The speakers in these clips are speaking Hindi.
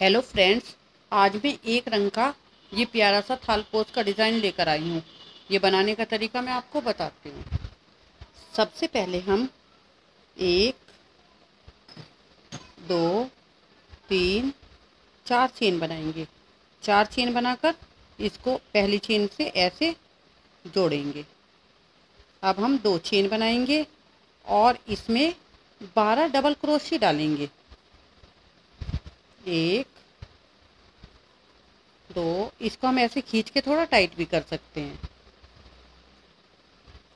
हेलो फ्रेंड्स आज मैं एक रंग का, ये प्यारा सा थाल पोस्ट का डिज़ाइन लेकर आई हूँ। ये बनाने का तरीका मैं आपको बताती हूँ। सबसे पहले हम एक, दो, तीन, चार चेन बनाएँगे। चार चेन बनाकर इसको पहली चेन से ऐसे जोड़ेंगे। अब हम दो चेन बनाएँगे और इसमें बारह डबल क्रोशी डालेंगे। एक, दो, इसको हम ऐसे खींच के थोड़ा टाइट भी कर सकते हैं।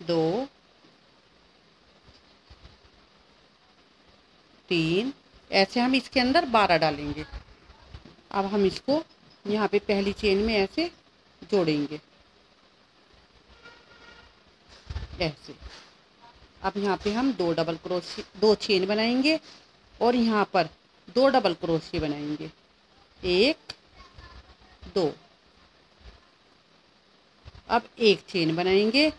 दो, तीन, ऐसे हम इसके अंदर बारह डालेंगे। अब हम इसको यहाँ पे पहली चेन में ऐसे जोड़ेंगे। ऐसे। अब यहाँ पे हम दो डबल क्रोशी दो चेन बनाएँगे और यहाँ पर दो डबल क्रोशिया बनाएँगे। एक, दो। अब एक चेन बनाएँगे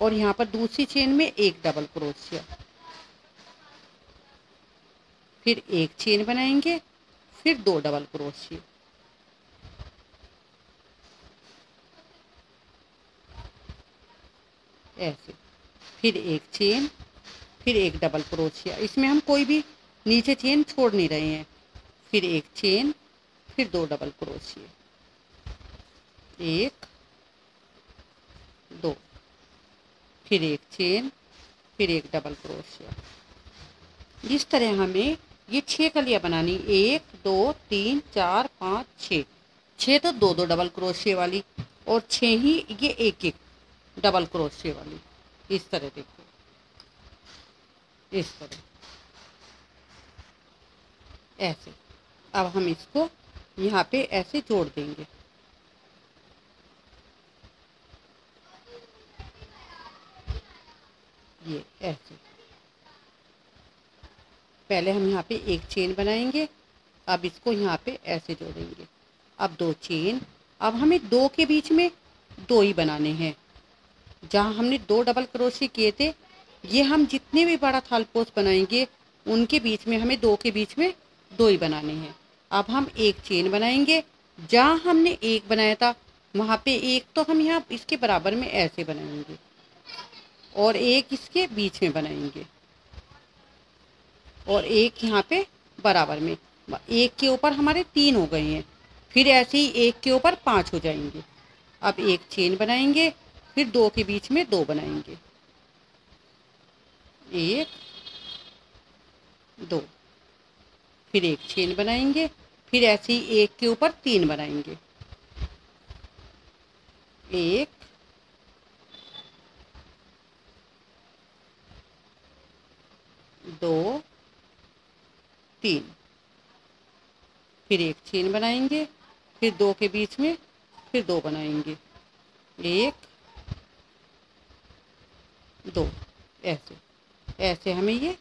और यहाँ पर दूसरी चेन में एक डबल क्रोशिया फिर एक चेन बनाएँगे, फिर दो डबल क्रोशिया ऐसे। फिर एक चेन फिर एक डबल क्रोशिया इसमें हम कोई भी नीचे चेन छोड़ नहीं रहे हैं। फिर एक चेन फिर दो डबल क्रोशिए एक, दो। फिर एक चेन फिर एक डबल क्रोशिया इस तरह हमें ये छह कलियाँ बनानी। एक, दो, तीन, चार, पाँच छ छः तो दो दो डबल क्रोशिए वाली और छः ही ये एक एक डबल क्रोशिए वाली। इस तरह देखो। इस तरह। ऐसे। अब हम इसको यहाँ पे ऐसे जोड़ देंगे। ये ऐसे। पहले हम यहाँ पे एक चेन बनाएँगे, अब इसको यहाँ पे ऐसे जोड़ेंगे। अब दो चेन अब हमें दो के बीच में दो ही बनाने हैं। जहाँ हमने दो डबल क्रोशी किए थे, ये हम जितने भी बड़ा थाल पोस्ट बनाएँगे, उनके बीच में, हमें दो के बीच में दो ही बनाने हैं। अब हम एक चेन बनाएँगे। जहाँ हमने एक बनाया था, वहाँ पे एक तो हम यहाँ इसके बराबर में ऐसे बनाएँगे और एक इसके बीच में बनाएँगे और एक यहाँ पे बराबर में। एक के ऊपर हमारे तीन हो गए हैं। फिर ऐसे ही एक के ऊपर पाँच हो जाएँगे। अब एक चेन बनाएँगे, फिर दो के बीच में दो बनाएँगे। एक दो फिर एक चेन बनाएँगे, फिर ऐसे ही एक के ऊपर तीन बनाएँगे। एक, दो, तीन। फिर एक चेन बनाएँगे, फिर दो के बीच में, फिर दो बनाएँगे। एक, दो। ऐसे ऐसे हमें ये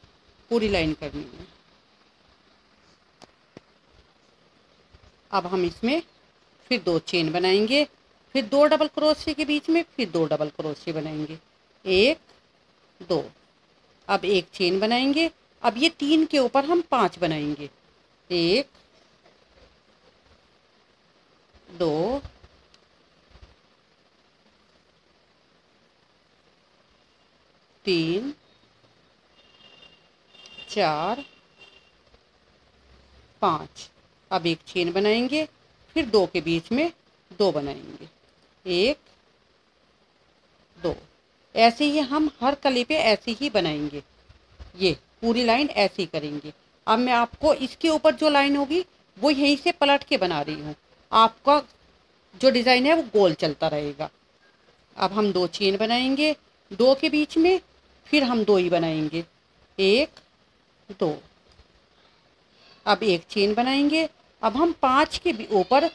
पूरी लाइन करनी है। अब हम इसमें फिर दो चेन बनाएँगे, फिर दो डबल क्रोशिया के बीच में फिर दो डबल क्रोशिया बनाएँगे। एक, दो। अब एक चेन बनाएँगे। अब ये तीन के ऊपर हम पाँच बनाएँगे। एक, दो, तीन, चार, पाँच। अब एक चेन बनाएँगे, फिर दो के बीच में दो बनाएँगे। एक, दो। ऐसे ही हम हर कली पे ऐसे ही बनाएँगे। ये पूरी लाइन ऐसे ही करेंगे। अब मैं आपको इसके ऊपर जो लाइन होगी, वो यहीं से पलट के बना रही हूँ। आपका जो डिज़ाइन है, वो गोल चलता रहेगा। अब हम दो चेन बनाएँगे, दो के बीच में, फिर हम दो ही बनाएँगे। एक, दो। अब एक चेन बनाएँगे अब हम पाँच के ऊपर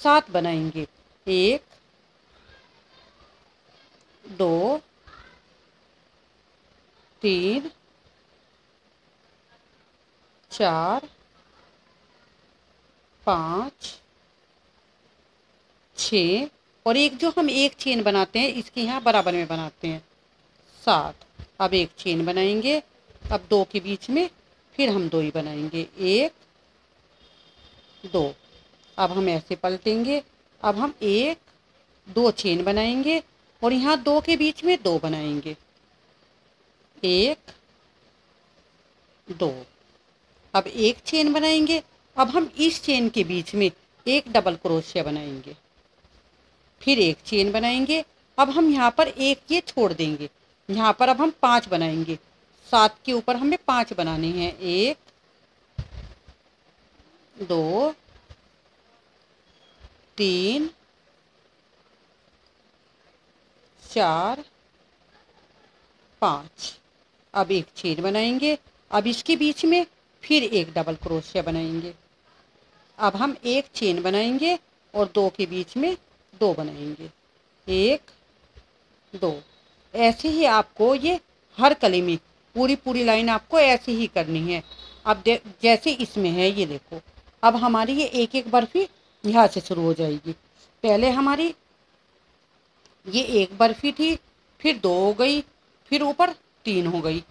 सात बनाएँगे। एक, दो, तीन, चार, पाँच छ और एक जो हम एक चेन बनाते हैं, इसके यहाँ बराबर में बनाते हैं, सात। अब एक चेन बनाएँगे। अब दो के बीच में फिर हम दो ही बनाएँगे। एक दो। अब हम ऐसे पलटेंगे। अब हम एक, दो चेन बनाएँगे और यहाँ दो के बीच में दो बनाएँगे। एक, दो। अब एक चेन बनाएँगे। अब हम इस चेन के बीच में एक डबल क्रोशिया बनाएँगे। फिर एक चेन बनाएँगे। अब हम यहाँ पर एक ये छोड़ देंगे। यहाँ पर अब हम पाँच बनाएँगे। सात के ऊपर हमें पाँच बनाने हैं। एक दो, तीन, चार, पाँच। अब एक चेन बनाएँगे। अब इसके बीच में फिर एक डबल क्रोशिया बनाएँगे। अब हम एक चेन बनाएँगे और दो के बीच में दो बनाएँगे। एक, दो। ऐसे ही आपको ये हर कली में पूरी पूरी लाइन आपको ऐसे ही करनी है। अब जैसे इसमें है, ये देखो। अब हमारी ये एक एक बर्फ़ी यहाँ से शुरू हो जाएगी। पहले हमारी ये एक बर्फ़ी थी, फिर दो हो गई, फिर ऊपर तीन हो गई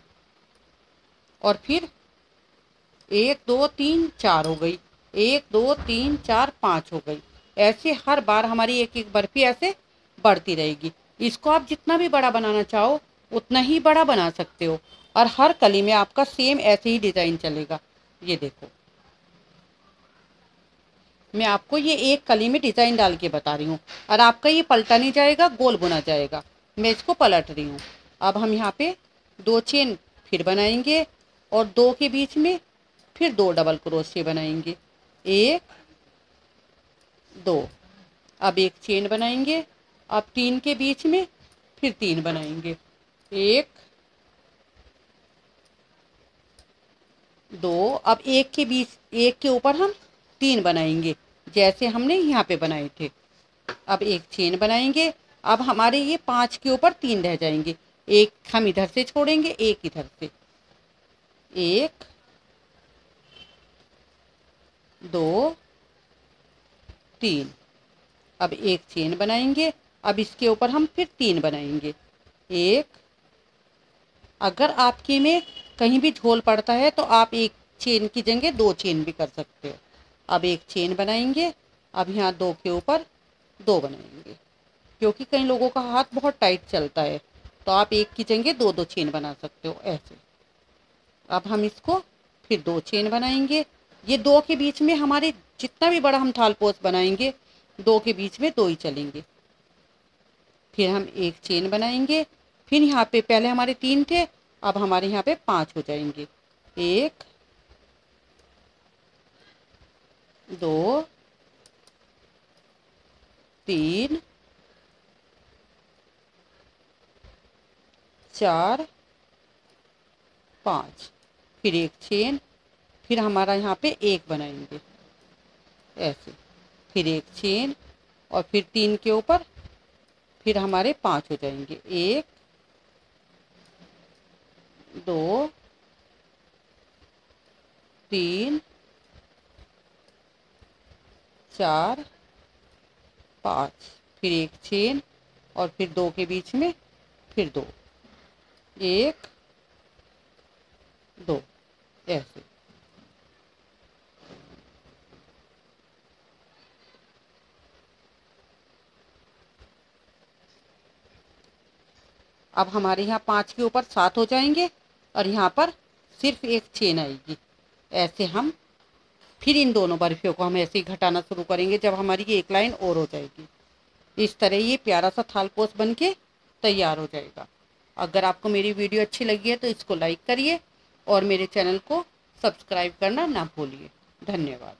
और फिर एक, दो, तीन, चार हो गई। एक, दो, तीन, चार, पाँच हो गई। ऐसे हर बार हमारी एक एक बर्फ़ी ऐसे बढ़ती रहेगी। इसको आप जितना भी बड़ा बनाना चाहो, उतना ही बड़ा बना सकते हो। और हर कली में आपका सेम ऐसे ही डिज़ाइन चलेगा। ये देखो। मैं आपको ये एक कली में डिज़ाइन डाल के बता रही हूँ। और आपका ये पलटा नहीं जाएगा, गोल बुना जाएगा। मैं इसको पलट रही हूँ। अब हम यहाँ पे दो चेन फिर बनाएँगे और दो के बीच में फिर दो डबल क्रोशिया बनाएँगे। एक, दो। अब एक चेन बनाएँगे। अब तीन के बीच में फिर तीन बनाएँगे। एक, दो। अब एक के बीच, एक के ऊपर हम तीन बनाएँगे। जैसे हमने यहाँ पे बनाए थे। अब एक चेन बनाएँगे। अब हमारे ये पाँच के ऊपर तीन रह जाएँगे। एक हम इधर से छोड़ेंगे, एक इधर से। एक, दो, तीन। अब एक चेन बनाएँगे। अब इसके ऊपर हम फिर तीन बनाएँगे। एक, अगर आपके में कहीं भी झोल पड़ता है तो आप एक चेन की जगह दो चेन भी कर सकते हो। अब एक चेन बनाएँगे, अब यहाँ दो के ऊपर दो बनाएँगे। क्योंकि कई लोगों का हाथ बहुत टाइट चलता है तो आप एक की जगह दो दो चेन बना सकते हो ऐसे। अब हम इसको फिर दो चेन बनाएँगे। ये दो के बीच में हमारे जितना भी बड़ा हम थाल पोस बनाएँगे, दो के बीच में दो ही चलेंगे। फिर हम एक चेन बनाएँगे। फिर यहाँ पे पहले हमारे तीन थे, अब हमारे यहाँ पे पाँच हो जाएँगे। एक दो, तीन, चार, पाँच। फिर एक चेन, फिर हमारा यहाँ पे एक बनाएँगे। ऐसे। फिर एक चेन और फिर तीन के ऊपर फिर हमारे पाँच हो जाएँगे। एक, दो, तीन चार, पाँच, फिर एक चेन और फिर दो के बीच में फिर दो। एक, दो, ऐसे। अब हमारे यहाँ पाँच के ऊपर सात हो जाएँगे और यहाँ पर सिर्फ़ एक चेन आएगी। ऐसे हम फिर इन दोनों बर्फियों को हम ऐसे ही घटाना शुरू करेंगे जब हमारी एक लाइन और हो जाएगी। इस तरह ये प्यारा सा थाल पोस बन के तैयार हो जाएगा। अगर आपको मेरी वीडियो अच्छी लगी है तो इसको लाइक करिए और मेरे चैनल को सब्सक्राइब करना ना भूलिए। धन्यवाद।